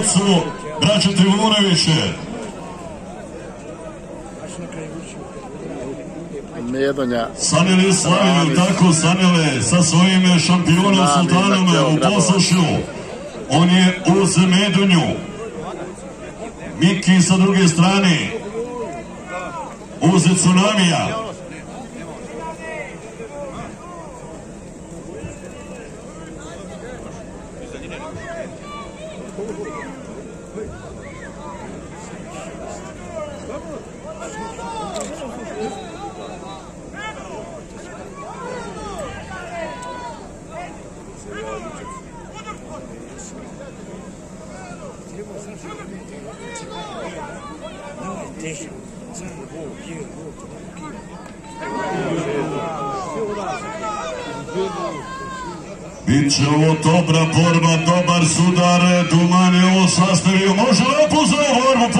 ocu, braću Trivunoviće. Medonja. Sanili Slaviju, tako sanile sa svojim šampionom Sultanom u Posušu. On je uz Medonju. Miki sa druge strane. Uz Tsunamija. Bit će ovo dobra borba, dobar sudar, Duman je ovo sastavio, može lepo za borbu,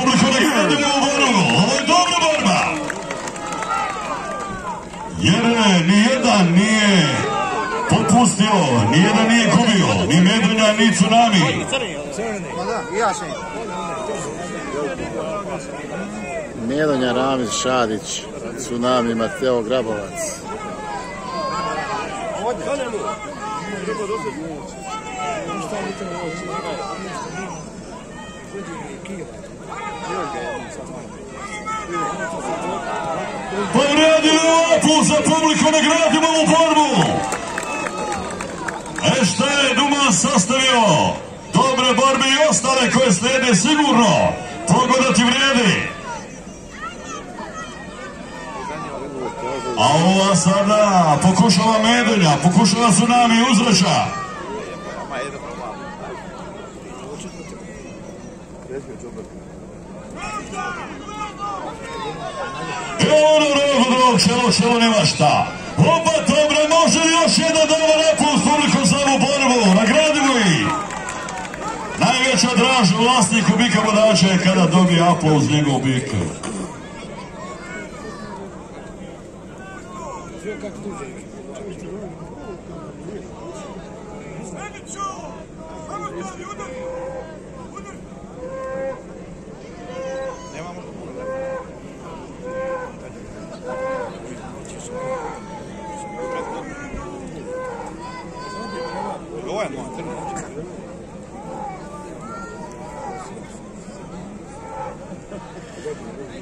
nijedan nije gubio, ni Medunja, ni Tsunami. Medonja Ramiz Šadić. Tsunami Mateo Grabovac. Povredili opu za publiku, nagradimo ovu borbu. Sastavio? Dobre borbe i ostale koje slijede sigurno. Pogodati vrijedi. A ova sada pokušava Medulja, pokušava Tsunami uzreća. Evo ono rogu čelo, čelo, nema šta. Opa, dobro, može još jedan dobar apus publiku za ovu borbu? Nagradimo ih. Najveća draža vlasniku Bika Bodača je kada dobije aplauz njegov Bik.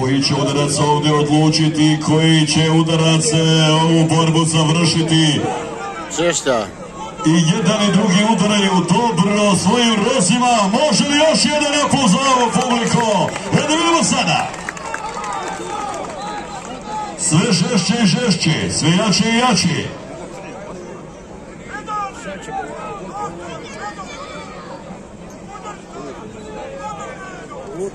Koji će udarac ovdje odlučiti, koji će udarac ovu borbu završiti. Češća. I jedan i drugi udaraju dobro svojim rozima. Može li još jedan apel za ovo publiko? E da vidimo sada. Sve žešće i žešće, sve jače i jače. On je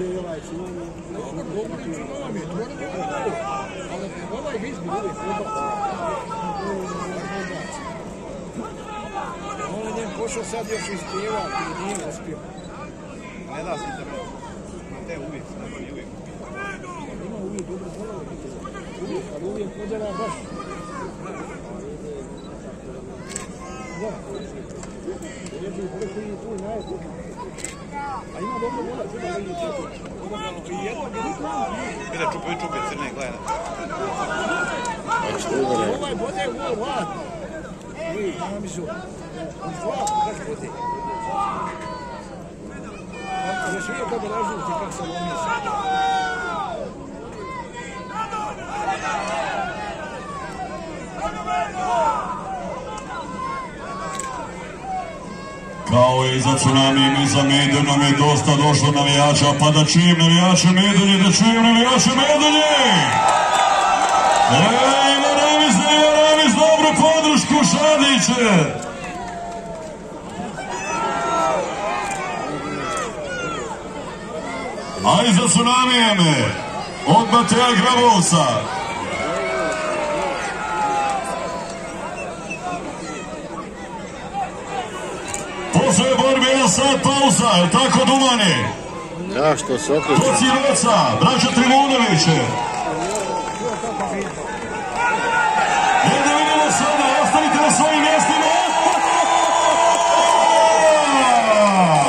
njem pošao sad još ispjevati i nije uspio. Ne da se tebe. Te uvijek, ne uvijek. Ima uvijek dobro bolove. Uvijek, ali uvijek udara baš. Da. Je i tu najbolje. A ima dobro bola, Ide čupe, čupe, crne, gledaj. Ovaj bode u ovo vlad. Ej, mami su. Uz vlad, baš bode. Još vidio kako ražuti kako se lomio sad. Kao i za tsunami i za Meduljem je dosta došlo navijača, pa da čujem navijače medelje, da čujem navijače medelje! Ej, Maramis, ne Maramis, dobru podršku Šadiće! Aj za tsunamijem! Od Mateja Grabovca! Poslije borbe jedan sat pauza, je tako Dumani? Ja što se okreće.